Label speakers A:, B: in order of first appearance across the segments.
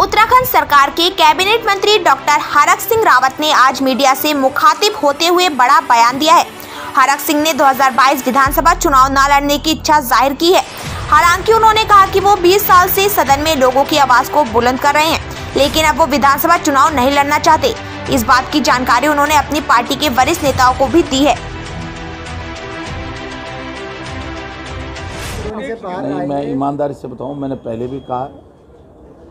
A: उत्तराखंड सरकार के कैबिनेट मंत्री डॉक्टर हरक सिंह रावत ने आज मीडिया से मुखातिब होते हुए बड़ा बयान दिया है। हरक सिंह ने 2022 विधानसभा चुनाव न लड़ने की इच्छा ज़ाहिर की है। हालाँकि उन्होंने कहा कि वो 20 साल से सदन में लोगों की आवाज़ को बुलंद कर रहे हैं, लेकिन अब वो विधानसभा चुनाव नहीं लड़ना चाहते। इस बात की जानकारी उन्होंने अपनी पार्टी के वरिष्ठ नेताओं को भी दी है।
B: मैं ईमानदारी से बताऊँ, मैंने पहले भी कहा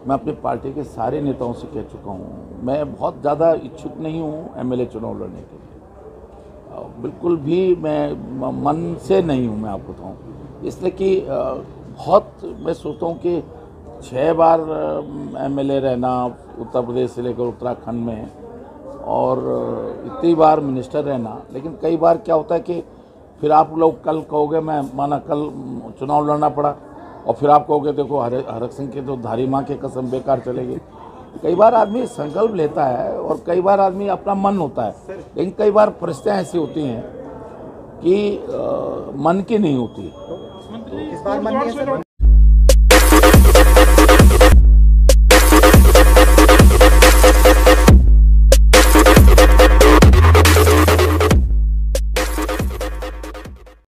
B: मैं अपनी पार्टी के सारे नेताओं से कह चुका हूँ, मैं बहुत ज़्यादा इच्छुक नहीं हूँ एमएलए चुनाव लड़ने के लिए। बिल्कुल भी मैं मन से नहीं हूँ, मैं आपको बताऊँ। इसलिए कि बहुत मैं सोचता हूँ कि छः बार एमएलए रहना उत्तर प्रदेश से लेकर उत्तराखंड में और इतनी बार मिनिस्टर रहना, लेकिन कई बार क्या होता है कि फिर आप लोग कल कहोगे मैं माना कल चुनाव लड़ना पड़ा और फिर आप कहोगे देखो हर हरक सिंह के तो धारी माँ के कसम बेकार चलेगी। कई बार आदमी संकल्प लेता है और कई बार आदमी अपना मन होता है। लेकिन कई बार परिस्थितियाँ ऐसी होती हैं कि आ, मन की नहीं होती।